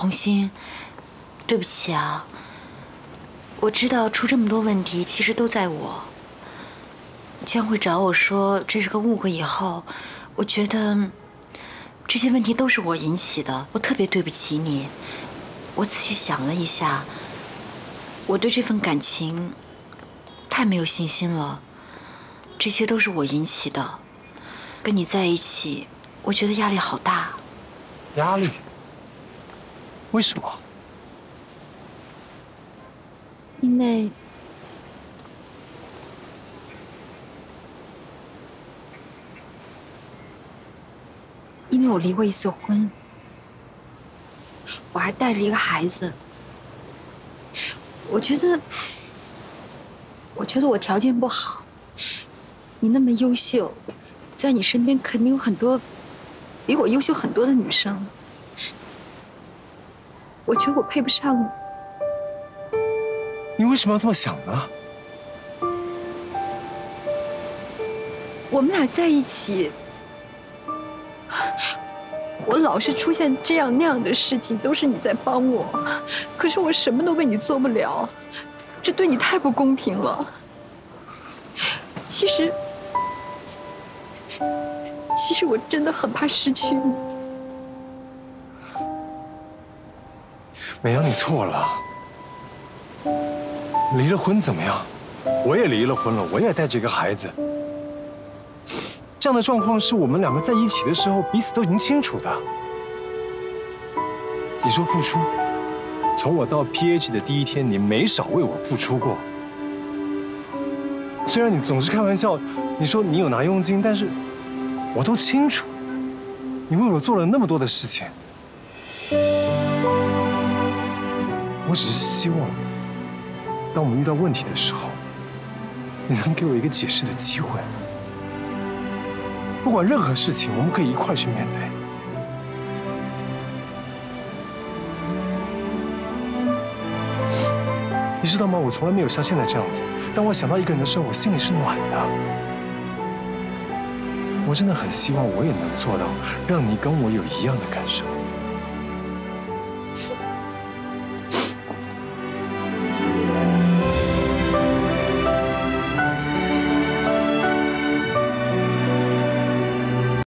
红心，对不起啊。我知道出这么多问题，其实都在我。江会找我说这是个误会以后，我觉得这些问题都是我引起的，我特别对不起你。我仔细想了一下，我对这份感情太没有信心了。这些都是我引起的，跟你在一起，我觉得压力好大。压力？为什么？因为，因为我离过一次婚，我还带着一个孩子。我觉得，我觉得我条件不好。你那么优秀，在你身边肯定有很多比我优秀很多的女生。我觉得我配不上你。你为什么要这么想呢？我们俩在一起，我老是出现这样那样的事情，都是你在帮我。可是我什么都为你做不了，这对你太不公平了。其实，其实我真的很怕失去你。美阳，你错了。离了婚怎么样？我也离了婚了，我也带着一个孩子。这样的状况是我们两个在一起的时候，彼此都已经清楚的。你说付出，从我到 PH 的第一天，你没少为我付出过。虽然你总是开玩笑，你说你有拿佣金，但是我都清楚，你为我做了那么多的事情。我只是希望。当我们遇到问题的时候，你能给我一个解释的机会。不管任何事情，我们可以一块去面对。你知道吗？我从来没有像现在这样子。当我想到一个人的时候，我心里是暖的。我真的很希望我也能做到，让你跟我有一样的感受。